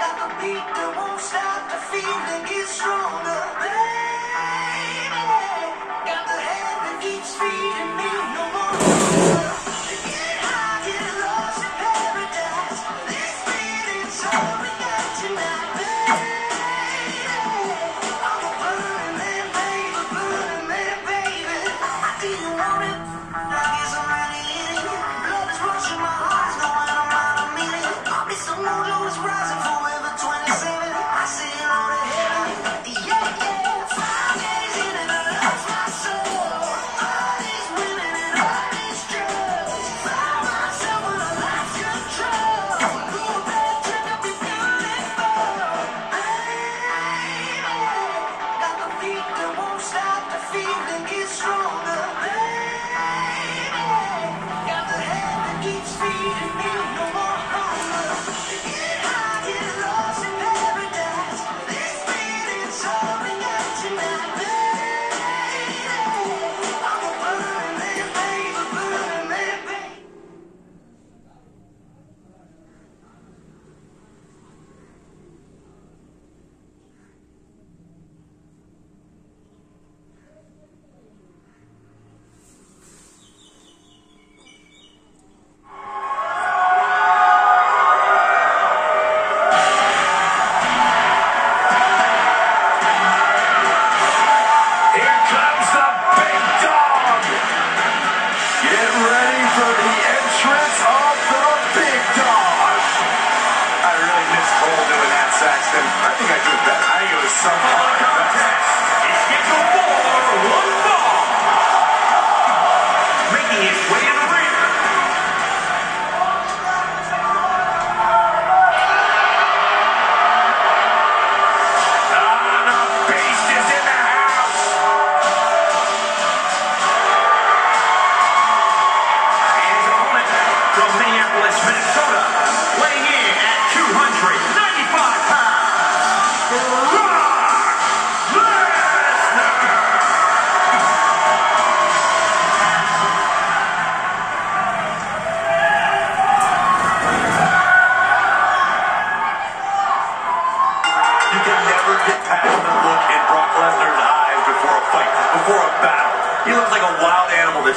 Got the beat that won't stop, the feeling is strong.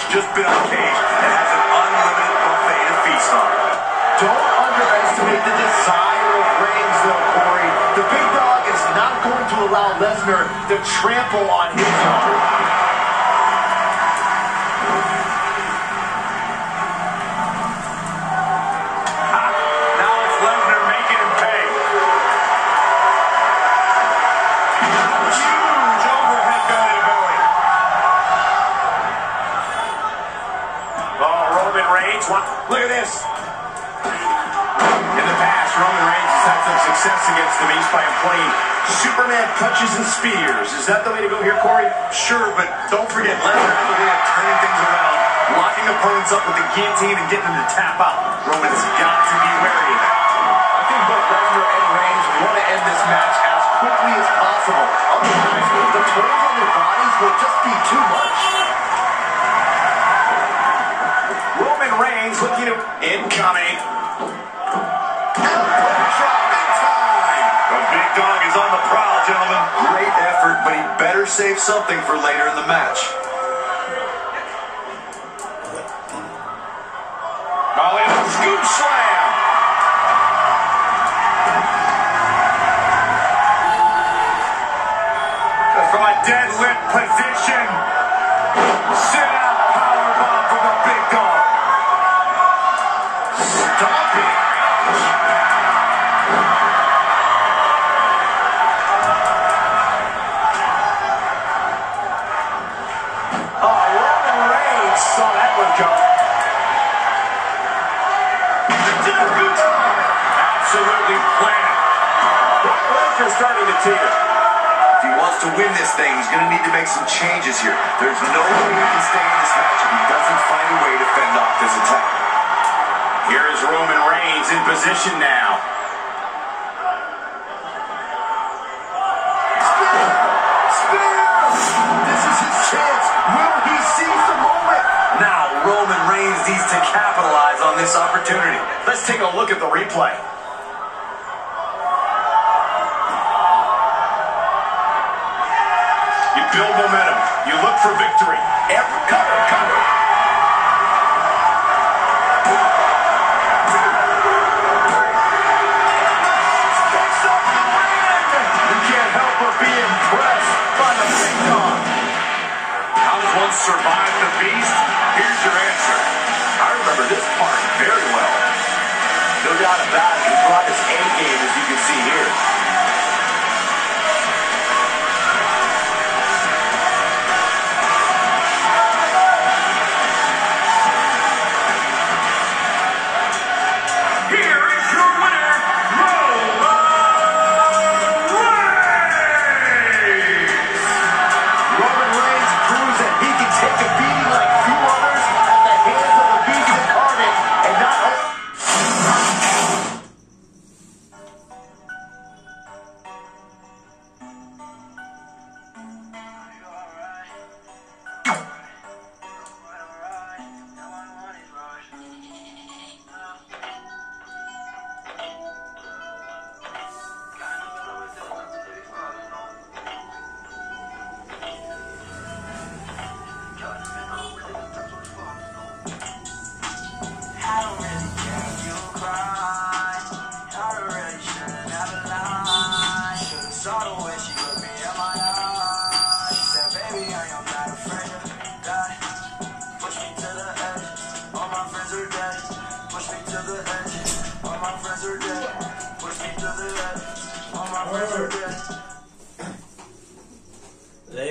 just been on cage and has an unlimited buffet to feast on. Don't underestimate the desire of Reigns, though, Corey. The big dog is not going to allow Lesnar to trample on by a plane. Superman touches and spears. Is that the way to go here, Corey? Sure, but don't forget Lesnar had the way of turning things around, locking opponents up with the guillotine and getting them to tap out. Roman's got to be wary of that. I think both Lesnar and Reigns want to end this match as quickly as possible. Otherwise, the tolls on their bodies will just be too much. Roman Reigns looking to incoming. on the prowl, gentlemen. Great effort, but he better save something for later in the match. Molly, scoop slide. Let's take a look at the replay. You build momentum. You look for victory. Every cover, cover. You can't help but be impressed by the. How does one survive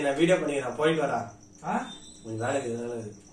நான் video பண்ணிக்கிறேன். போயிட்டு வரா கொஞ்சம் வேலை இருக்குது வேலை இருக்குது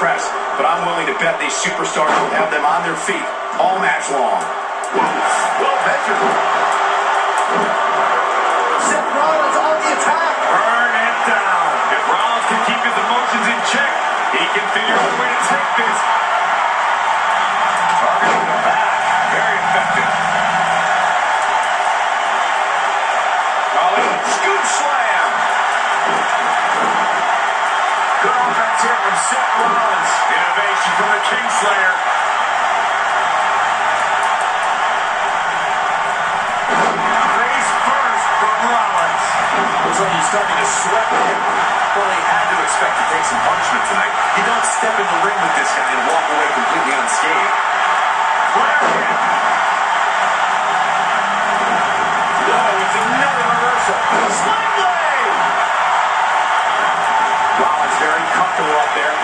toughest to impress, but I'm willing to bet these superstars will have them on their feet all match long. Well measured. Seth Rollins on the attack. Burn it down. If Rollins can keep his emotions in check, he can figure out a way to take this. Kingslayer. Face first from Rollins. Looks like he's starting to sweat him. Well, he had to expect to take some punishment tonight. You don't step in the ring with this guy and walk away completely unscathed. Clarion. Oh, it's another reversal. Sling blade. Rollins very comfortable up there.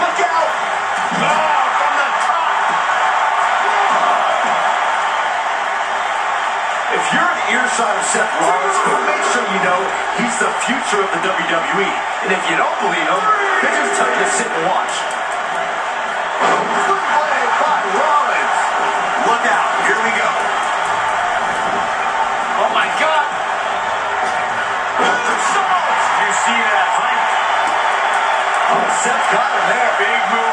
Look out. side of Seth Rollins, but make sure you know he's the future of the WWE. And if you don't believe him, they just tell you to sit and watch. Good play by Rollins. Look out. Here we go. Oh, my God. You see that. Oh, Seth got him there. Big move.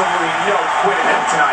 Mourinho no him tonight.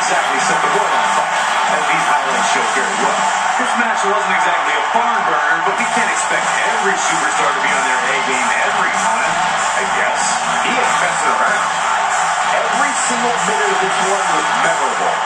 exactly set the world on fire, as these highlights show very well. This match wasn't exactly a barn burner, but we can't expect every superstar to be on their A game every time. I guess he ain't messing around. Every single minute of this one was memorable.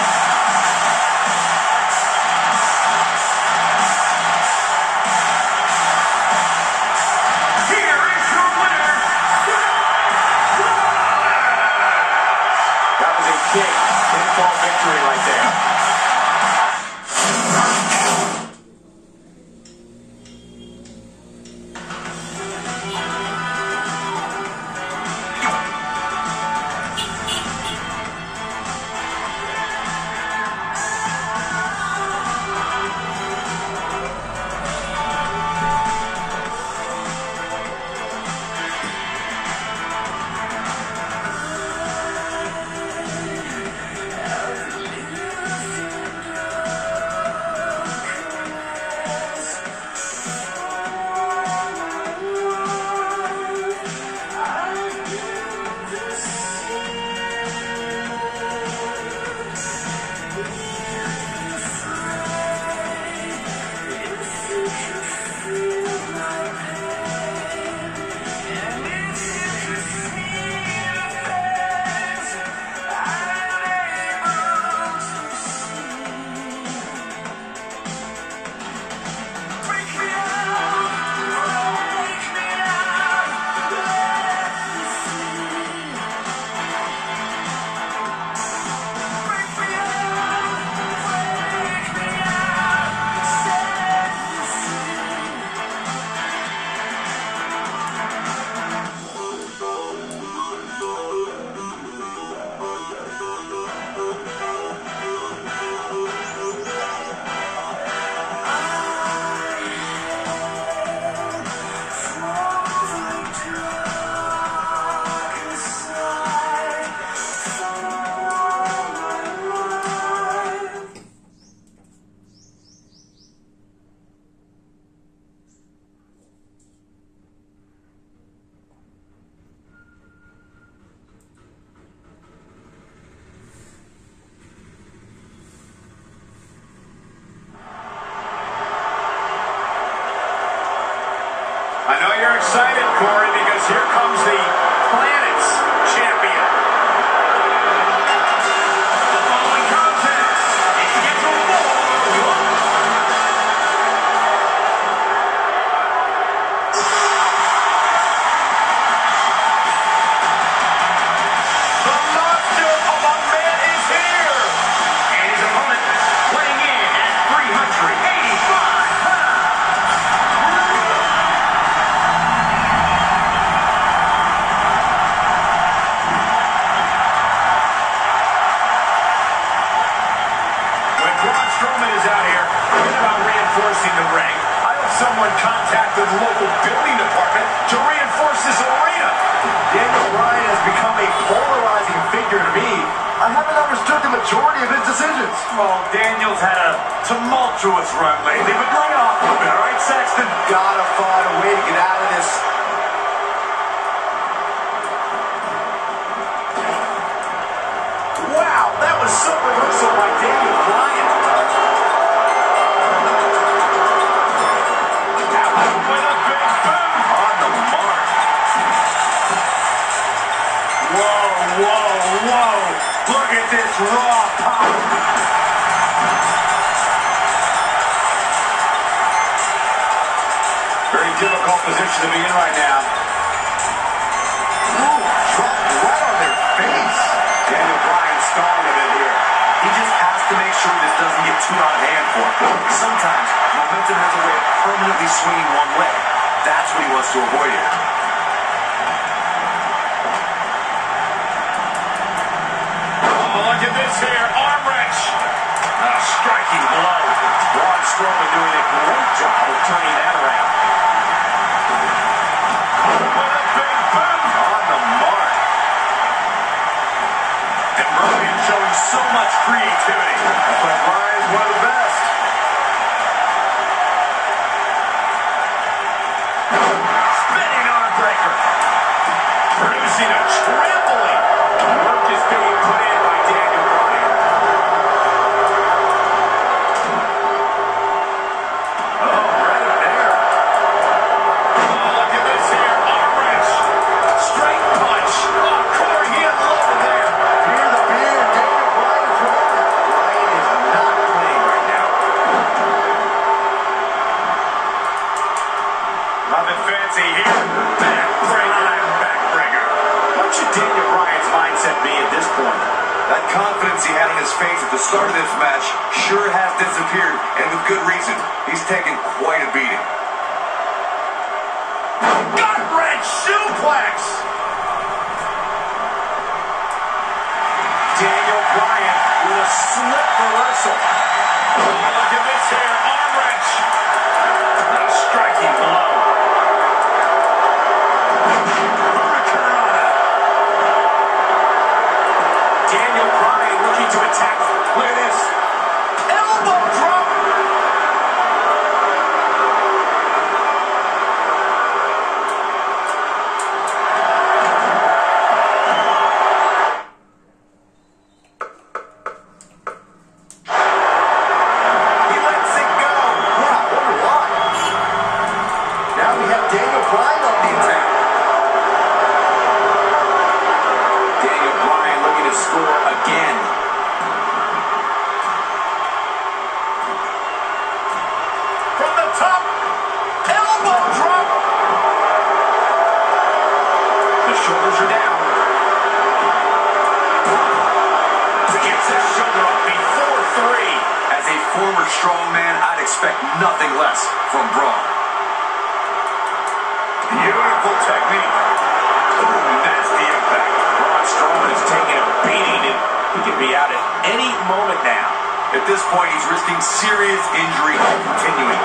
decisions. Well, Daniels had a tumultuous run lately, but right off the bat, All right, Sexton? Gotta find a way to get out of this at this raw pop. Very difficult position to be in right now. Ooh, dropped right on their face. Daniel Bryan stalling a bit here. He just has to make sure this doesn't get too out of hand for him. Sometimes momentum has a way of permanently swinging one way. That's what he wants to avoid here. turning that around. What a big move On the mark. And Murphy showing so much creativity. But Bryan's one of the best. Spinning arm breaker. Producing a trip. less from Braun. Beautiful technique. Ooh, and that's the impact. Braun Strowman is taking a beating, and he could be out at any moment now. At this point, he's risking serious injury continuing.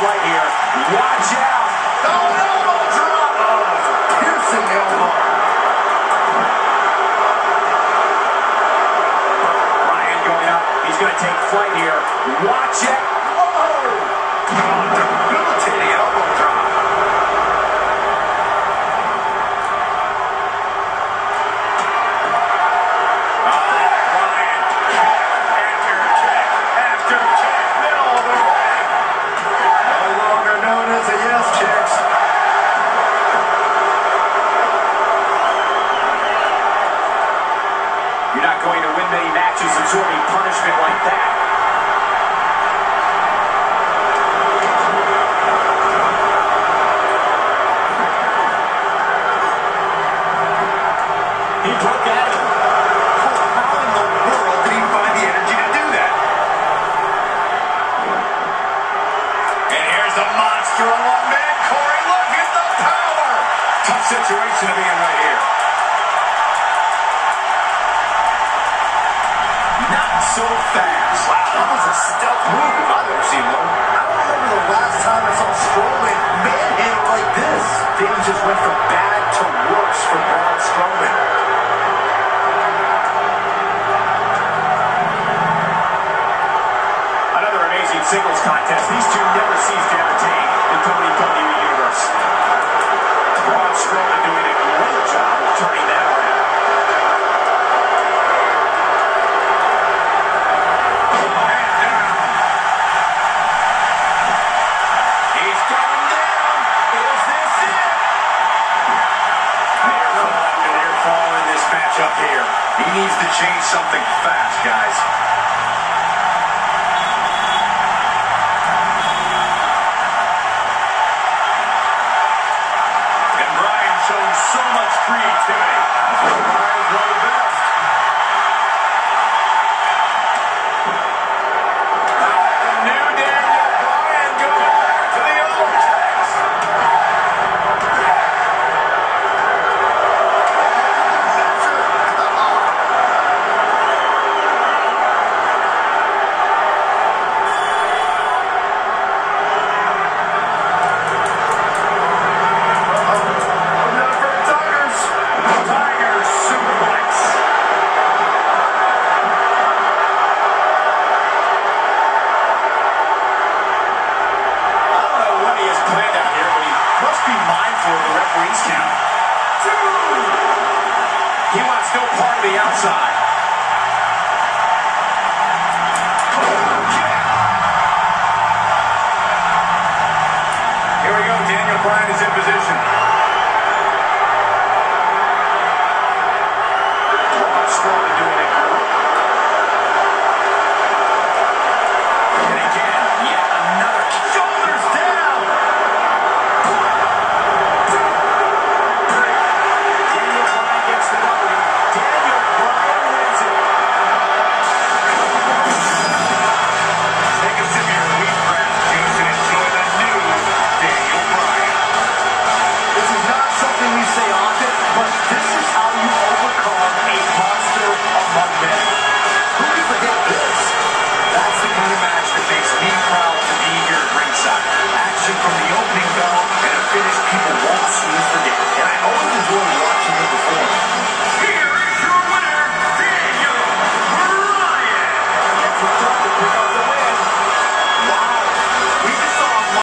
flight here. Watch out. Oh, elbow drop. Oh, piercing elbow. Ryan going up. He's going to take flight here. Watch out. absorbing punishment like that.